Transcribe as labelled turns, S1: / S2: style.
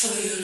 S1: for.